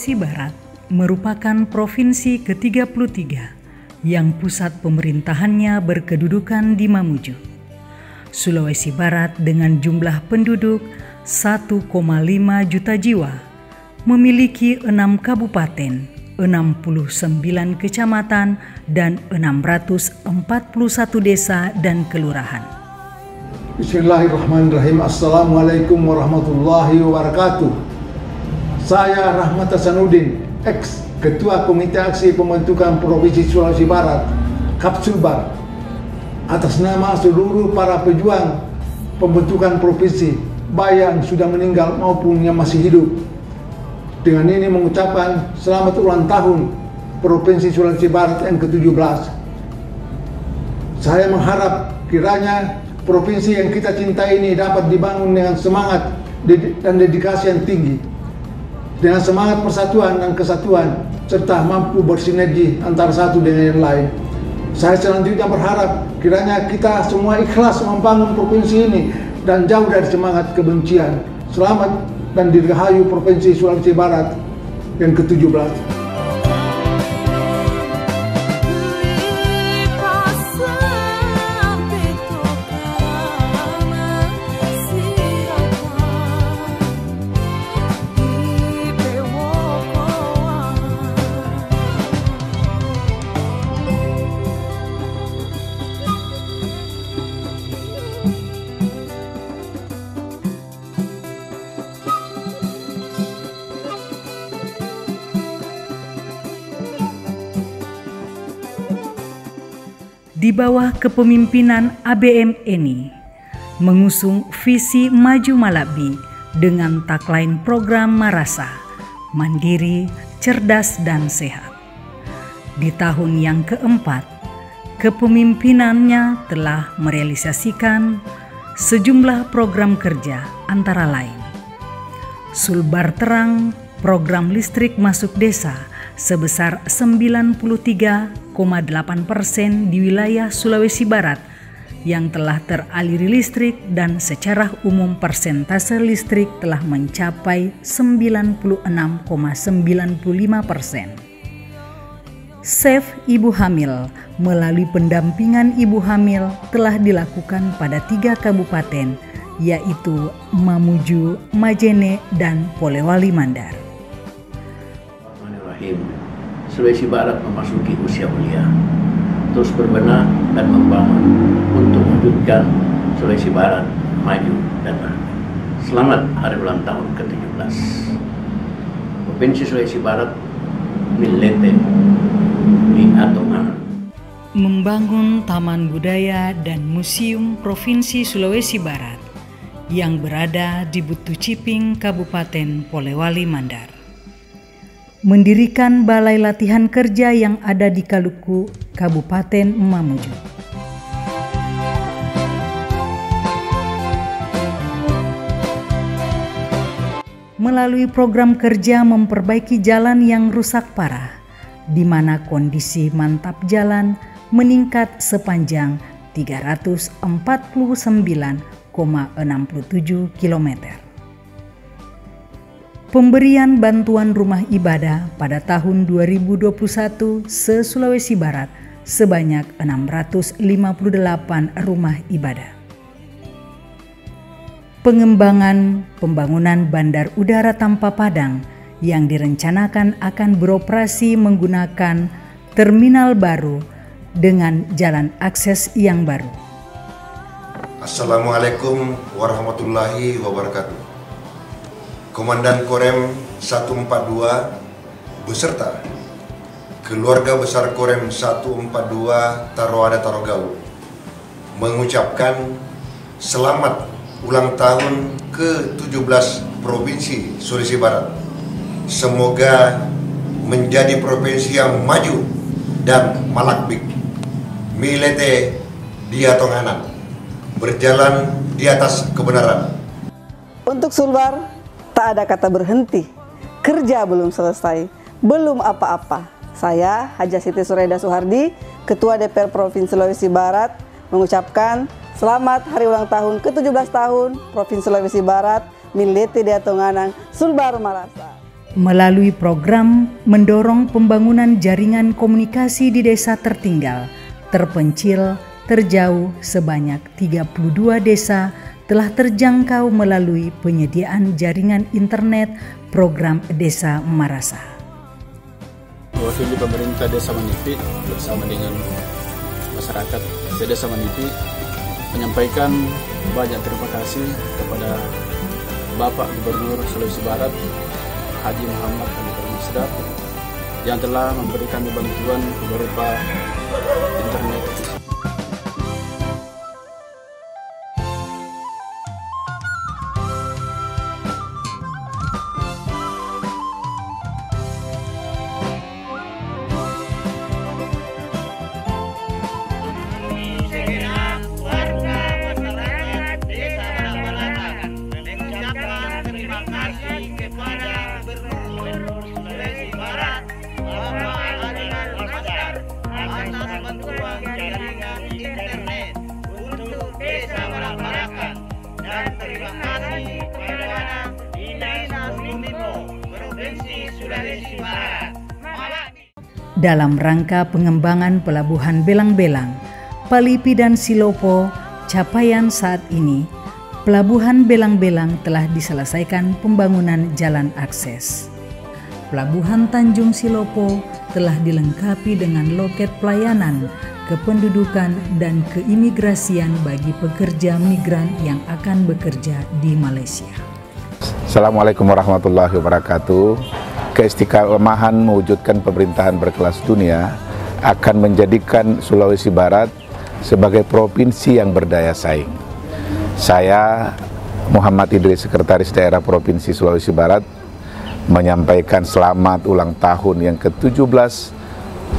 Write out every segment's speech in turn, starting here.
Sulawesi Barat merupakan provinsi ke-33 yang pusat pemerintahannya berkedudukan di Mamuju. Sulawesi Barat dengan jumlah penduduk 1,5 juta jiwa memiliki enam kabupaten, 69 kecamatan, dan 641 desa dan kelurahan. Bismillahirrahmanirrahim. Assalamualaikum warahmatullahi wabarakatuh. Saya Rahmat Hasanuddin, ex Ketua Komite Aksi Pembentukan Provinsi Sulawesi Barat, Kapsulbar, atas nama seluruh para pejuang pembentukan provinsi, baik sudah meninggal maupun yang masih hidup. Dengan ini mengucapkan selamat ulang tahun Provinsi Sulawesi Barat yang ke-17. Saya mengharap kiranya provinsi yang kita cintai ini dapat dibangun dengan semangat dan dedikasi yang tinggi dengan semangat persatuan dan kesatuan serta mampu bersinergi antara satu dengan yang lain. Saya selanjutnya berharap kiranya kita semua ikhlas membangun provinsi ini dan jauh dari semangat kebencian. Selamat dan dirgahayu Provinsi Sulawesi Barat yang ke-17. Di bawah kepemimpinan ABM ini mengusung visi Maju Malabi dengan tagline program Marasa, Mandiri, Cerdas dan Sehat. Di tahun yang keempat, kepemimpinannya telah merealisasikan sejumlah program kerja antara lain Sulbar Terang, program listrik masuk desa sebesar 93 persen di wilayah Sulawesi Barat yang telah teraliri listrik dan secara umum persentase listrik telah mencapai 96,95 persen. Save Ibu Hamil melalui pendampingan ibu hamil telah dilakukan pada tiga kabupaten yaitu Mamuju, Majene, dan Polewali Mandar. Sulawesi Barat memasuki usia mulia. Terus berbenah dan membangun untuk mewujudkan Sulawesi Barat maju dan maju. Selamat hari ulang tahun ke-17. Provinsi Sulawesi Barat Milete di. Membangun Taman Budaya dan Museum Provinsi Sulawesi Barat yang berada di Butu Ciping, Kabupaten Polewali Mandar mendirikan balai latihan kerja yang ada di Kaluku, Kabupaten Mamuju. Melalui program kerja memperbaiki jalan yang rusak parah, di mana kondisi mantap jalan meningkat sepanjang 349,67 kilometer. Pemberian bantuan rumah ibadah pada tahun 2021 se Sulawesi Barat sebanyak 658 rumah ibadah. Pengembangan pembangunan Bandar Udara Tanpa Padang yang direncanakan akan beroperasi menggunakan terminal baru dengan jalan akses yang baru. Assalamualaikum warahmatullahi wabarakatuh. Komandan Korem 142 beserta keluarga besar Korem 142 Taroada Tarogau mengucapkan selamat ulang tahun ke-17 Provinsi Sulawesi Barat. Semoga menjadi provinsi yang maju dan malakbik. Milete dia tonganan berjalan di atas kebenaran. Untuk Sulbar, tak ada kata berhenti. Kerja belum selesai, belum apa-apa. Saya, Haja Siti Sureda Suhardi, Ketua DPR Provinsi Sulawesi Barat, mengucapkan selamat hari ulang tahun ke-17 tahun Provinsi Sulawesi Barat, Mileti Deatonganang, Sulbar Marasa. melalui program mendorong pembangunan jaringan komunikasi di desa tertinggal, terpencil, terjauh sebanyak 32 desa telah terjangkau melalui penyediaan jaringan internet program Desa Marasa. Mewakili pemerintah Desa Manipi bersama dengan masyarakat Desa Manipi menyampaikan banyak terima kasih kepada Bapak Gubernur Sulawesi Barat Haji Muhammad Ali Masdar yang telah memberikan bantuan berupa internet dalam rangka pengembangan pelabuhan Belang-Belang, Palipi dan Silopo, capaian saat ini, Pelabuhan Belang-Belang telah diselesaikan pembangunan jalan akses. Pelabuhan Tanjung Silopo telah dilengkapi dengan loket pelayanan kependudukan dan keimigrasian bagi pekerja migran yang akan bekerja di Malaysia. Assalamualaikum warahmatullahi wabarakatuh keistiqomahan mewujudkan pemerintahan berkelas dunia akan menjadikan Sulawesi Barat sebagai provinsi yang berdaya saing. Saya Muhammad Idris, Sekretaris Daerah Provinsi Sulawesi Barat, menyampaikan selamat ulang tahun yang ke-17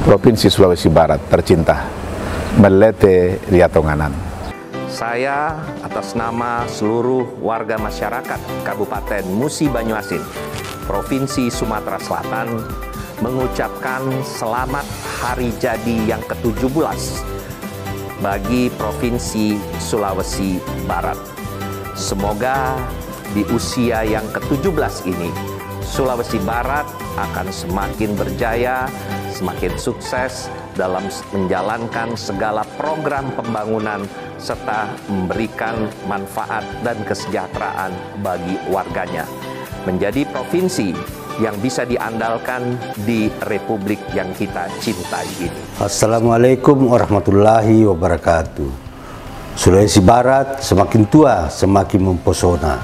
Provinsi Sulawesi Barat tercinta, Melete Riatonganan. Saya atas nama seluruh warga masyarakat Kabupaten Musi Banyuasin Provinsi Sumatera Selatan mengucapkan selamat hari jadi yang ke-17 bagi Provinsi Sulawesi Barat. Semoga di usia yang ke-17 ini Sulawesi Barat akan semakin berjaya, semakin sukses dalam menjalankan segala program pembangunan serta memberikan manfaat dan kesejahteraan bagi warganya menjadi provinsi yang bisa diandalkan di republik yang kita cintai ini. Assalamualaikum warahmatullahi wabarakatuh. Sulawesi Barat semakin tua semakin mempesona.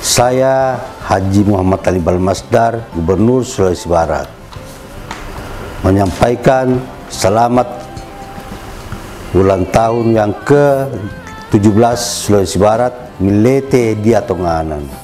Saya Haji Muhammad Ali Balmasdar, Gubernur Sulawesi Barat, menyampaikan selamat ulang tahun yang ke-17 Sulawesi Barat Milete Diatonganan